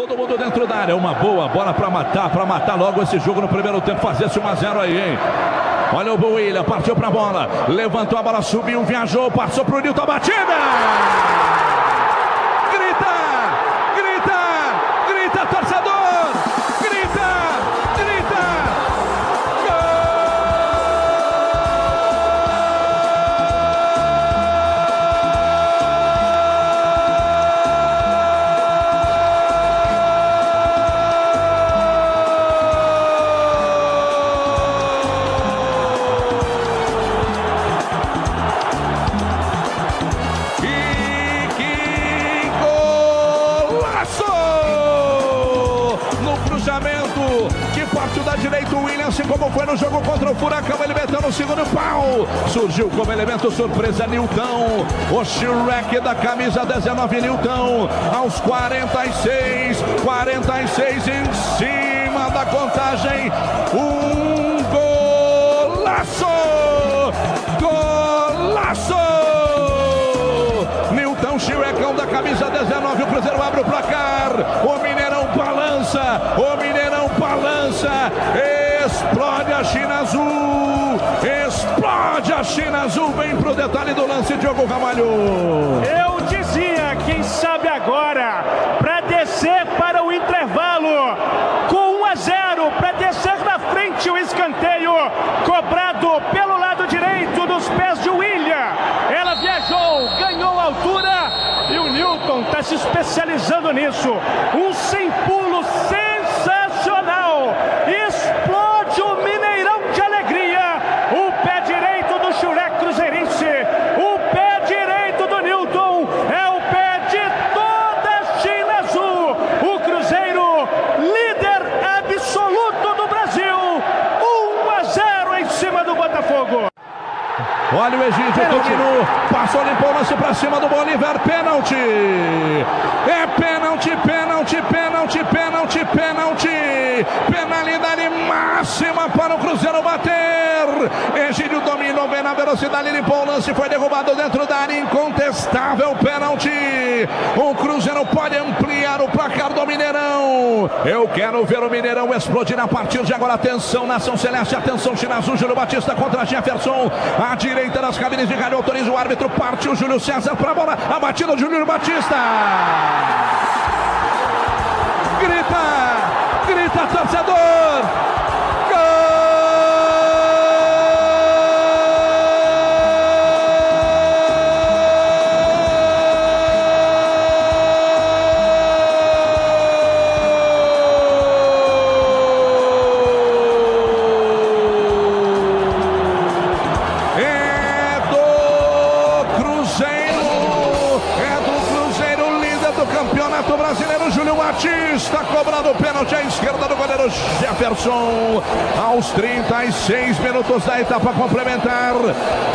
Todo mundo dentro da área. Uma boa bola para matar, para matar logo esse jogo no primeiro tempo. Fazer esse 1x0 aí, hein? Olha o William, partiu para a bola. Levantou a bola, subiu, viajou, passou para o Nilton. Batida! Como foi no jogo contra o Furacão, ele meteu no segundo pau. Surgiu como elemento surpresa Nilton, o Shrek da camisa 19 Nilton, aos 46, 46 em cima da contagem. Um golaço! Golaço! Nilton Shrekão da camisa 19, o Cruzeiro abre o placar. O Mineirão balança, o Mineirão balança. Explode a China Azul. Explode a China Azul. Vem pro detalhe do lance, Diogo Ramalho. Eu dizia, quem sabe agora, para descer para o intervalo. Com 1 a 0, para descer na frente o escanteio. Cobrado pelo lado direito dos pés de William. Ela viajou, ganhou altura. E o Newton está se especializando nisso. Um sem pulo Olha o Egídio, dominou, passou, limpou o lance para cima do Bolívar, pênalti. É pênalti, pênalti, pênalti, pênalti, pênalti. Penalidade máxima para o Cruzeiro bater. Egídio dominou, vem na velocidade, limpou o lance, foi derrubado dentro da área, incontestável pênalti. O Cruzeiro pode ampliar o placar do Mineirão. Eu quero ver o Mineirão explodir a partir de agora. Atenção, Nação Celeste, atenção, China Azul, Júlio Batista contra Jefferson. A direita das cabines de rádio autoriza o árbitro. Parte o Júlio César para a bola. A batida do Júlio Batista. Grita, grita torcedor. Batista cobrando o pênalti à esquerda do goleiro Jefferson. Aos 36 minutos da etapa complementar.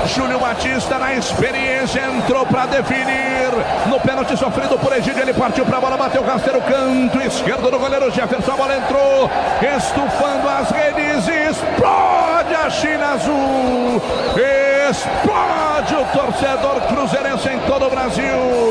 Júlio Batista, na experiência, entrou para definir. No pênalti sofrido por Egídio, ele partiu para a bola, bateu o rasteiro, canto esquerdo do goleiro Jefferson. A bola entrou, estufando as redes explode a China Azul. Explode o torcedor cruzeirense em todo o Brasil.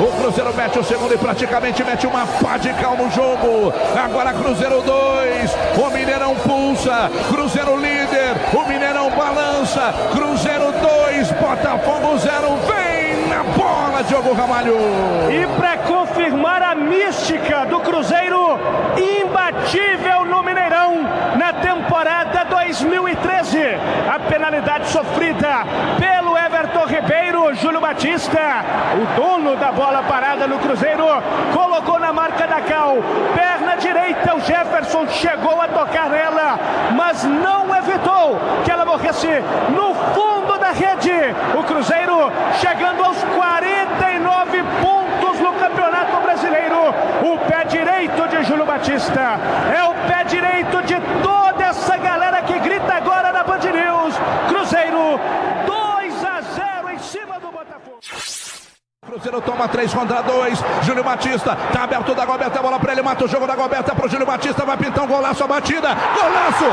O Cruzeiro mete o segundo e praticamente mete uma pá de cal no jogo. Agora Cruzeiro 2, o Mineirão pulsa. Cruzeiro líder, o Mineirão balança. Cruzeiro 2, Botafogo 0. Vem na bola, Diogo Ramalho. E para confirmar a mística do Cruzeiro, imbatível no Mineirão na temporada 2013. A penalidade sofrida pelo Ribeiro, Júlio Batista, o dono da bola parada no Cruzeiro, colocou na marca da Cal. Perna direita, o Jefferson chegou a tocar nela, mas não evitou que ela morresse no fundo da rede. O Cruzeiro chegando aos 49 pontos no Campeonato Brasileiro. O pé direito de Júlio Batista é o pé direito de toda essa galera que grita agora na Band News. Cruzeiro 2 a 0 em cima do Botafogo. Cruzeiro toma 3 contra 2. Júlio Batista tá aberto da Goberta, bola para ele, mata o jogo da Goberta pro Júlio Batista, vai pintar um golaço a batida. Golaço!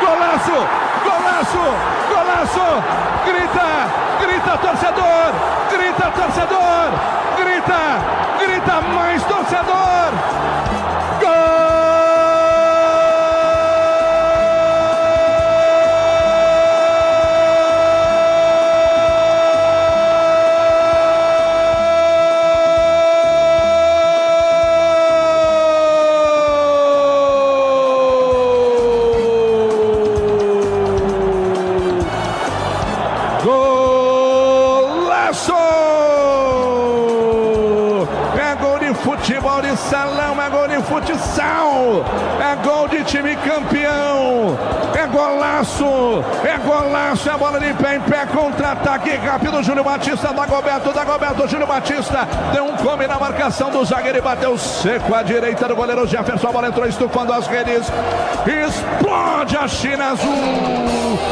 Golaço! Golaço! Golaço! Grita! Grita torcedor! Grita torcedor! Grita! Grita mais torcedor! Golaço! É gol de futebol de salão, é gol de futsal, é gol de time campeão, é golaço, é golaço, é bola de pé em pé, contra-ataque rápido, Júlio Batista, Dagoberto, Dagoberto, Júlio Batista, deu um come na marcação do zagueiro e bateu seco à direita do goleiro Jefferson, a bola entrou estufando as redes, explode a China Azul!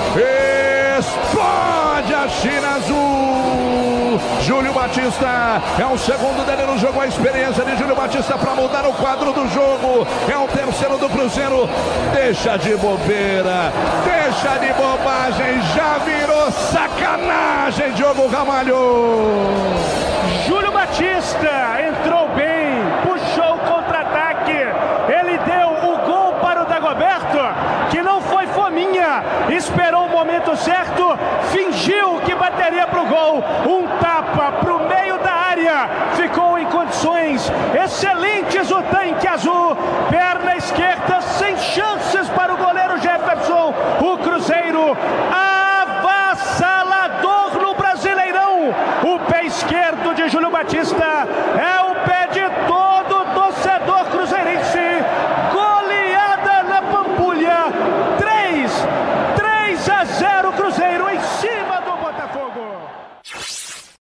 Júlio Batista. É o segundo dele no jogo, a experiência de Júlio Batista para mudar o quadro do jogo, é o terceiro do Cruzeiro, deixa de bobeira, deixa de bobagem, já virou sacanagem, Diogo Ramalho. Júlio Batista entrou bem, puxou o contra-ataque, ele deu o gol para o Dagoberto, que não foi fominha, esperou o momento certo, fingiu que bateria para o gol, um tapa para o meio da área, ficou em condições excelentes o tanque azul,